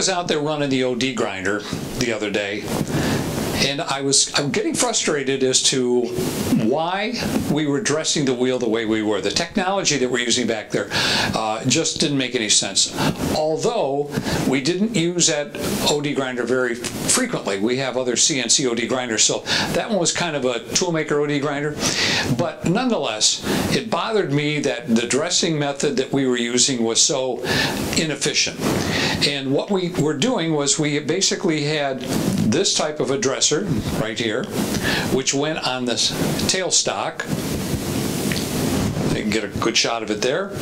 Was out there running the OD grinder the other day, and I was I'm getting frustrated as to why we were dressing the wheel the way we were. The technology that we're using back there uh, just didn't make any sense. Although we didn't use that OD grinder very frequently. We have other CNC OD grinders, so that one was kind of a toolmaker OD grinder. But nonetheless, it bothered me that the dressing method that we were using was so inefficient. And what we were doing was we basically had this type of a dresser right here, which went on this tailstock. You can get a good shot of it there.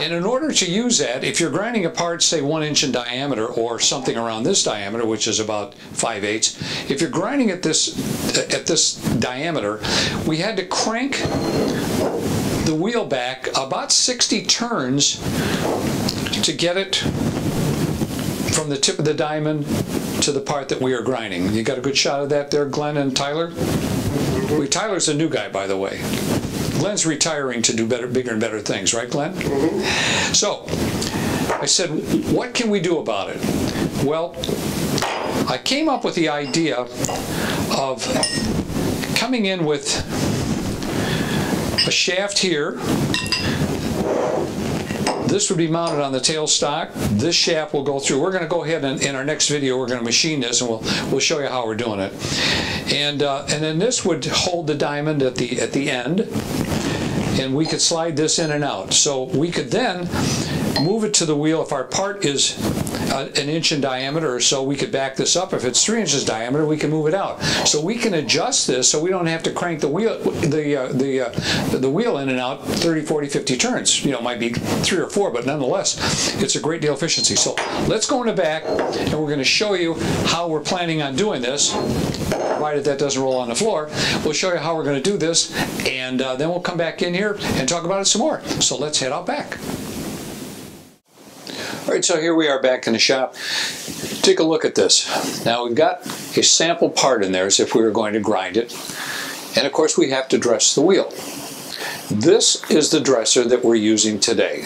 And in order to use that, if you're grinding a part, say one inch in diameter or something around this diameter, which is about 5 eighths, if you're grinding at this, at this diameter, we had to crank the wheel back about 60 turns to get it from the tip of the diamond to the part that we are grinding. You got a good shot of that there, Glenn and Tyler? We, Tyler's a new guy, by the way. Glenn's retiring to do better, bigger and better things, right, Glenn? Mm-hmm. So, I said, what can we do about it? Well, I came up with the idea of coming in with a shaft here this would be mounted on the tailstock. This shaft will go through. We're going to go ahead and in our next video, we're going to machine this and we'll we'll show you how we're doing it. And uh, and then this would hold the diamond at the at the end, and we could slide this in and out. So we could then move it to the wheel if our part is uh, an inch in diameter or so, we could back this up. If it's three inches diameter, we can move it out. So we can adjust this so we don't have to crank the wheel the uh, the uh, the wheel in and out 30, 40, 50 turns. You know, it might be three or four, but nonetheless, it's a great deal of efficiency. So let's go in the back, and we're going to show you how we're planning on doing this. Provided that doesn't roll on the floor, we'll show you how we're going to do this, and uh, then we'll come back in here and talk about it some more. So let's head out back. All right, so here we are back in the shop. Take a look at this. Now we've got a sample part in there as if we were going to grind it. And of course we have to dress the wheel. This is the dresser that we're using today.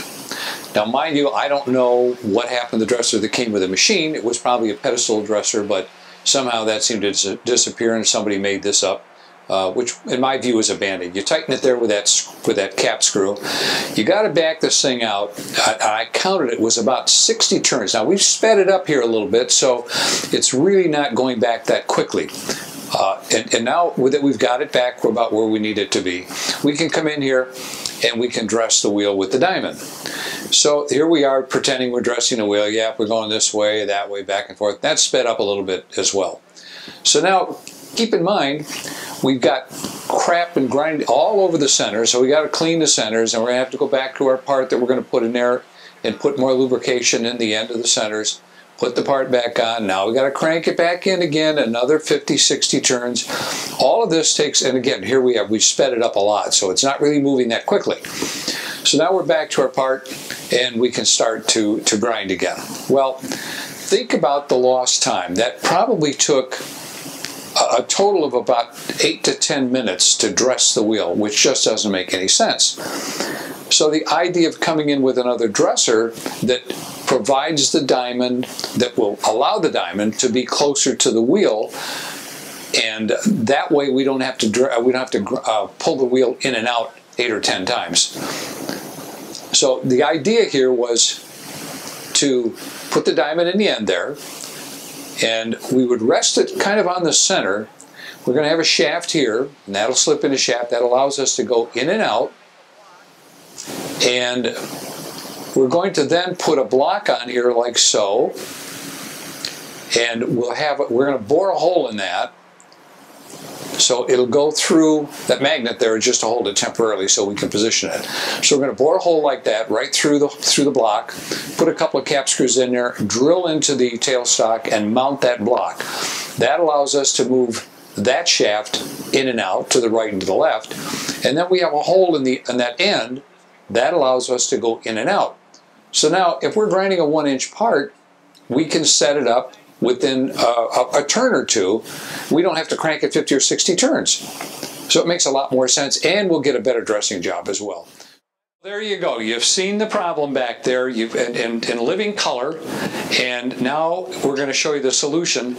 Now mind you, I don't know what happened to the dresser that came with the machine. It was probably a pedestal dresser, but somehow that seemed to disappear and somebody made this up uh, which in my view is a. You tighten it there with that with that cap screw. You got to back this thing out. I, I, counted it was about 60 turns. Now we've sped it up here a little bit, so it's really not going back that quickly. Uh, and, and, now that we've got it back about where we need it to be, we can come in here and we can dress the wheel with the diamond. So here we are pretending we're dressing the wheel. Yeah, we're going this way, that way, back and forth. That's sped up a little bit as well. So now keep in mind we've got crap and grind all over the center, so we got to clean the centers, and we're going to have to go back to our part that we're going to put in there and put more lubrication in the end of the centers. Put the part back on. Now we got to crank it back in again, another 50, 60 turns. All of this takes, and again, here we have, we've sped it up a lot, so it's not really moving that quickly. So now we're back to our part, and we can start to, to grind again. Well, think about the lost time. That probably took a total of about eight to ten minutes to dress the wheel, which just doesn't make any sense. So the idea of coming in with another dresser that provides the diamond, that will allow the diamond to be closer to the wheel, and that way we don't have to we don't have to uh, pull the wheel in and out eight or ten times. So the idea here was to put the diamond in the end there, and we would rest it kind of on the center. We're going to have a shaft here, and that'll slip in a shaft. That allows us to go in and out. And we're going to then put a block on here like so. And we'll have, we're going to bore a hole in that so it'll go through that magnet there just to hold it temporarily so we can position it. So we're going to bore a hole like that right through the through the block, put a couple of cap screws in there, drill into the tailstock and mount that block. That allows us to move that shaft in and out to the right and to the left. And then we have a hole in the in that end that allows us to go in and out. So now if we're grinding a one inch part, we can set it up within a, a, a turn or two, we don't have to crank it 50 or 60 turns. So it makes a lot more sense and we'll get a better dressing job as well. There you go. You've seen the problem back there you've, in, in, in living color. And now we're going to show you the solution,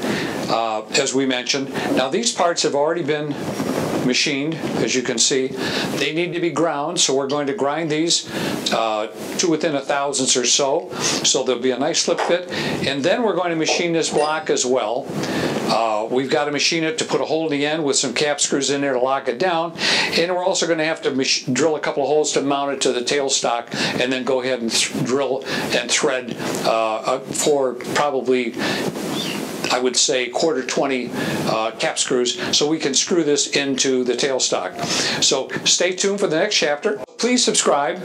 uh, as we mentioned. Now, these parts have already been machined, as you can see. They need to be ground, so we're going to grind these uh, to within a thousandths or so. So there'll be a nice slip fit. And then we're going to machine this block as well. Uh, we've got to machine it to put a hole in the end with some cap screws in there to lock it down. And we're also going to have to drill a couple of holes to mount it to the tailstock and then go ahead and drill and thread uh, for probably I would say quarter 20 uh, cap screws so we can screw this into the tailstock. So stay tuned for the next chapter. Please subscribe.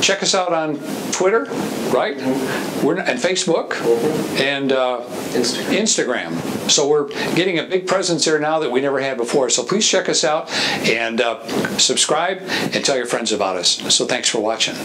Check us out on Twitter, right? We're and Facebook and uh, Instagram. Instagram. So we're getting a big presence there now that we never had before. So please check us out and uh, subscribe and tell your friends about us. So thanks for watching.